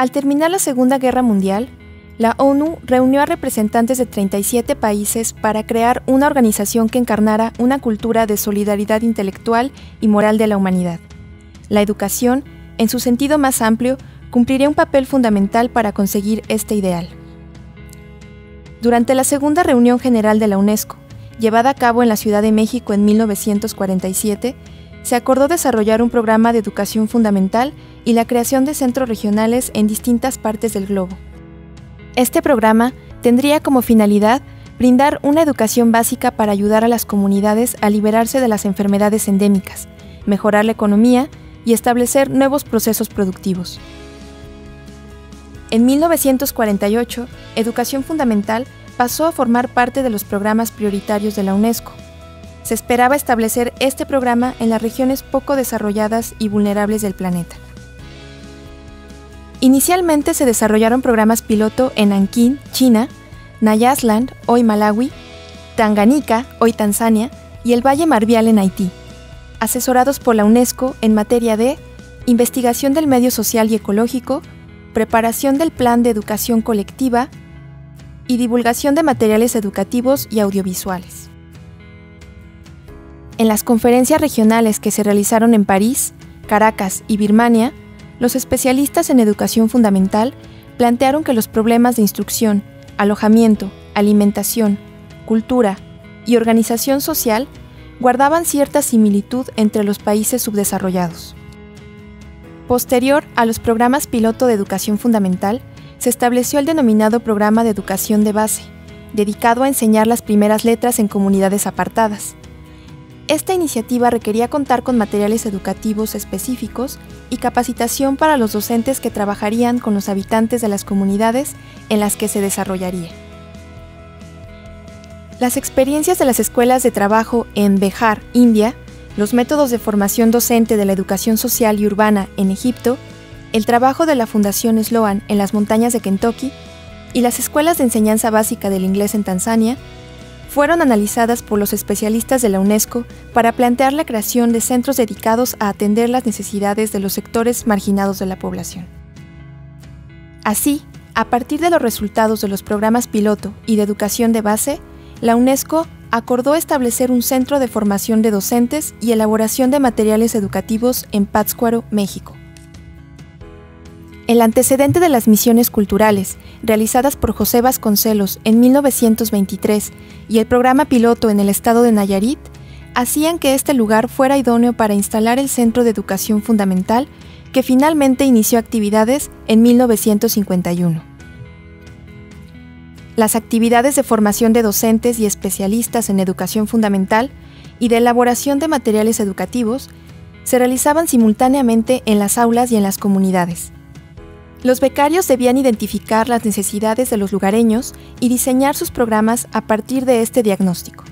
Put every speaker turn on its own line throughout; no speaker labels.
Al terminar la Segunda Guerra Mundial, la ONU reunió a representantes de 37 países para crear una organización que encarnara una cultura de solidaridad intelectual y moral de la humanidad. La educación, en su sentido más amplio, cumpliría un papel fundamental para conseguir este ideal. Durante la segunda reunión general de la UNESCO, llevada a cabo en la Ciudad de México en 1947, se acordó desarrollar un programa de educación fundamental y la creación de centros regionales en distintas partes del globo. Este programa tendría como finalidad brindar una educación básica para ayudar a las comunidades a liberarse de las enfermedades endémicas, mejorar la economía y establecer nuevos procesos productivos. En 1948, Educación Fundamental pasó a formar parte de los programas prioritarios de la UNESCO. Se esperaba establecer este programa en las regiones poco desarrolladas y vulnerables del planeta. Inicialmente se desarrollaron programas piloto en Ankín, China, Nayasland, hoy Malawi, Tanganica, hoy Tanzania, y el Valle Marvial en Haití, asesorados por la UNESCO en materia de investigación del medio social y ecológico, preparación del plan de educación colectiva y divulgación de materiales educativos y audiovisuales. En las conferencias regionales que se realizaron en París, Caracas y Birmania, los especialistas en educación fundamental plantearon que los problemas de instrucción, alojamiento, alimentación, cultura y organización social guardaban cierta similitud entre los países subdesarrollados. Posterior a los programas piloto de educación fundamental, se estableció el denominado Programa de Educación de Base, dedicado a enseñar las primeras letras en comunidades apartadas. Esta iniciativa requería contar con materiales educativos específicos y capacitación para los docentes que trabajarían con los habitantes de las comunidades en las que se desarrollaría. Las experiencias de las escuelas de trabajo en Bejar, India, los métodos de formación docente de la educación social y urbana en Egipto, el trabajo de la Fundación Sloan en las montañas de Kentucky y las escuelas de enseñanza básica del inglés en Tanzania fueron analizadas por los especialistas de la UNESCO para plantear la creación de centros dedicados a atender las necesidades de los sectores marginados de la población. Así, a partir de los resultados de los programas piloto y de educación de base, la UNESCO acordó establecer un centro de formación de docentes y elaboración de materiales educativos en Pátzcuaro, México. El antecedente de las misiones culturales, realizadas por José Vasconcelos en 1923, y el programa piloto en el estado de Nayarit, hacían que este lugar fuera idóneo para instalar el Centro de Educación Fundamental, que finalmente inició actividades en 1951. Las actividades de formación de docentes y especialistas en educación fundamental y de elaboración de materiales educativos se realizaban simultáneamente en las aulas y en las comunidades. Los becarios debían identificar las necesidades de los lugareños y diseñar sus programas a partir de este diagnóstico.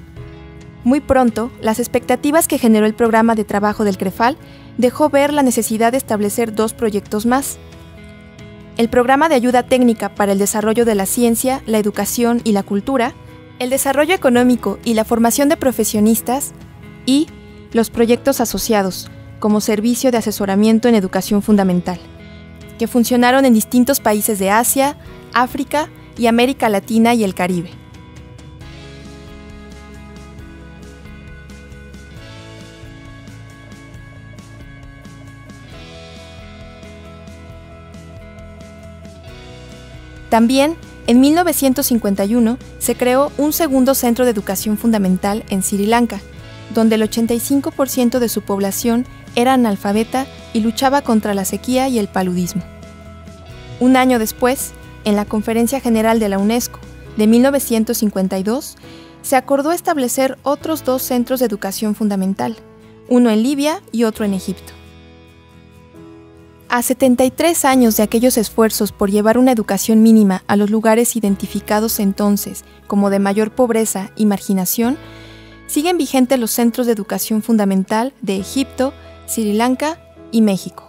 Muy pronto, las expectativas que generó el programa de trabajo del CREFAL dejó ver la necesidad de establecer dos proyectos más, el Programa de Ayuda Técnica para el Desarrollo de la Ciencia, la Educación y la Cultura, el Desarrollo Económico y la Formación de Profesionistas y los proyectos asociados, como Servicio de Asesoramiento en Educación Fundamental, que funcionaron en distintos países de Asia, África y América Latina y el Caribe. También, en 1951, se creó un segundo centro de educación fundamental en Sri Lanka, donde el 85% de su población era analfabeta y luchaba contra la sequía y el paludismo. Un año después, en la Conferencia General de la UNESCO de 1952, se acordó establecer otros dos centros de educación fundamental, uno en Libia y otro en Egipto. A 73 años de aquellos esfuerzos por llevar una educación mínima a los lugares identificados entonces como de mayor pobreza y marginación, siguen vigentes los centros de educación fundamental de Egipto, Sri Lanka y México.